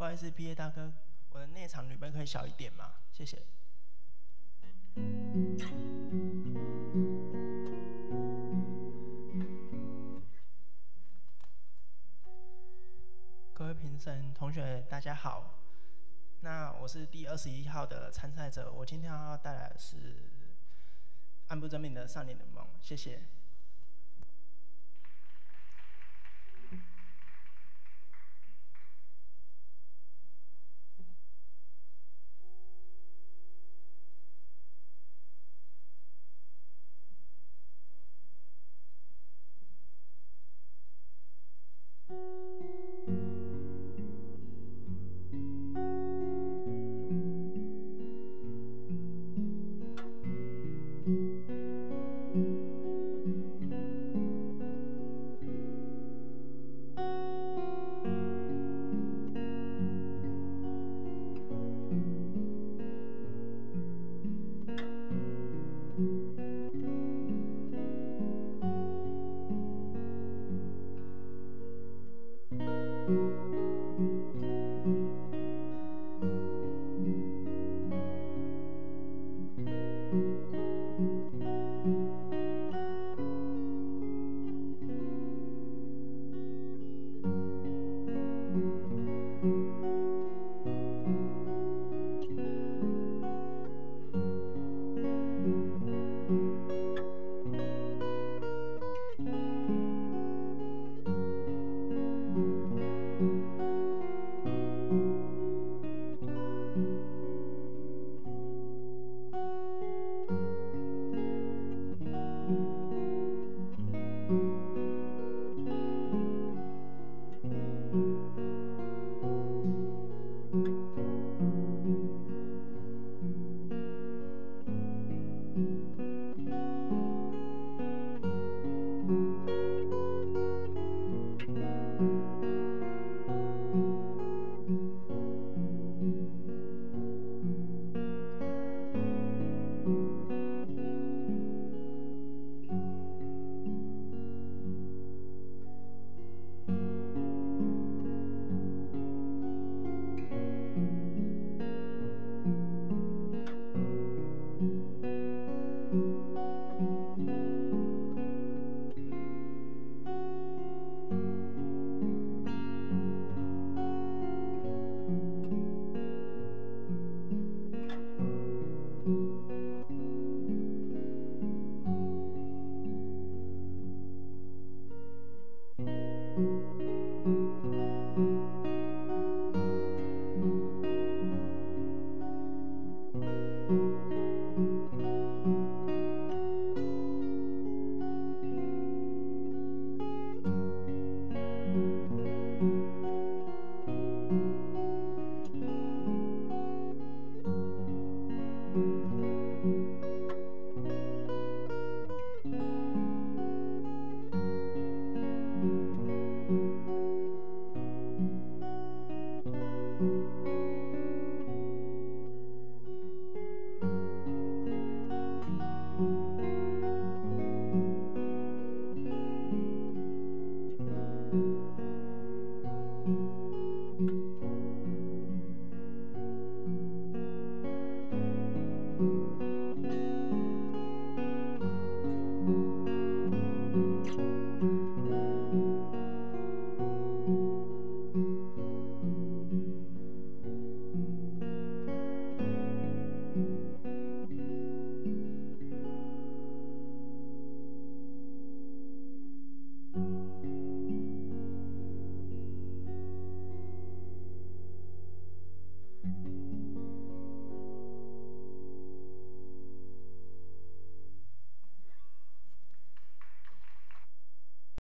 不好意思，毕业大哥，我的内场女杯可以小一点吗？谢谢。各位评审同学，大家好。那我是第二十一号的参赛者，我今天要带来的是《暗部真命的少年的梦》，谢谢。